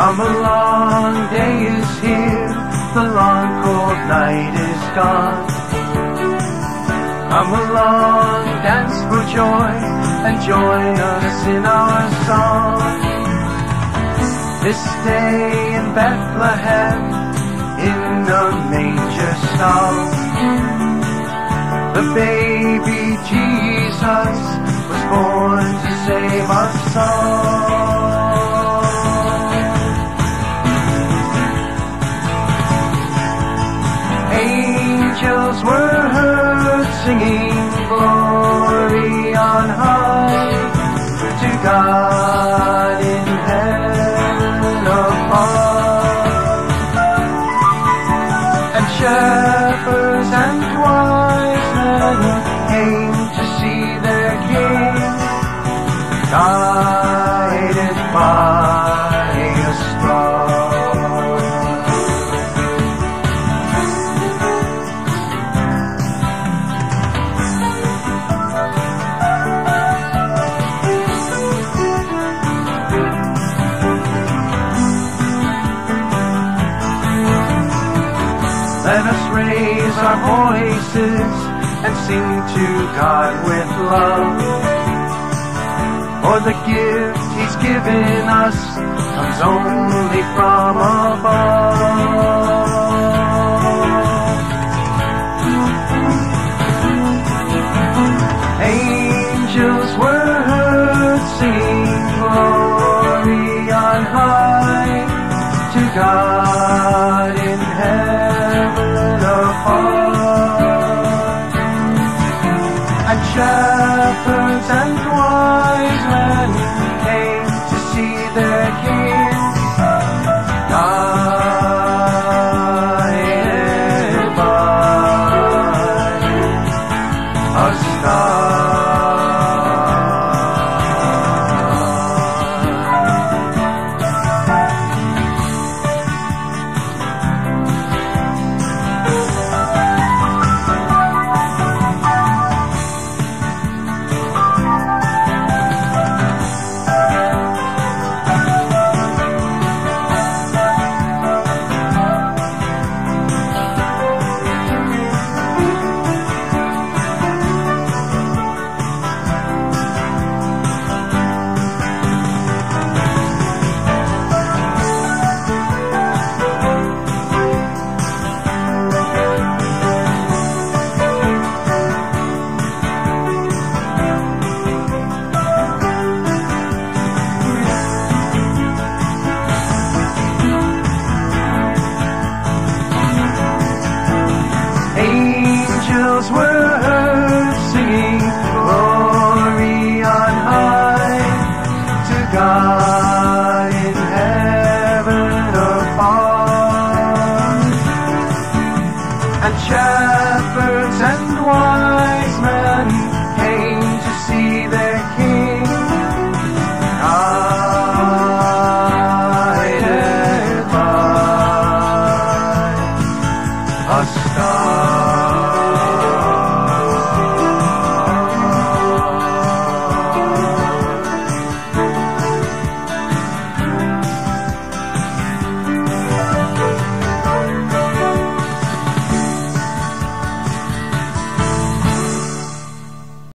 Come a long day is here, the long cold night is gone. Come along, dance for joy, and join us in our song. This day in Bethlehem, in the manger stall, the baby Jesus was born to save us all. Singing glory on high to God in heaven above. And shepherds and wise men came to see their king, guided by Let us raise our voices and sing to God with love. For the gift He's given us comes only from above.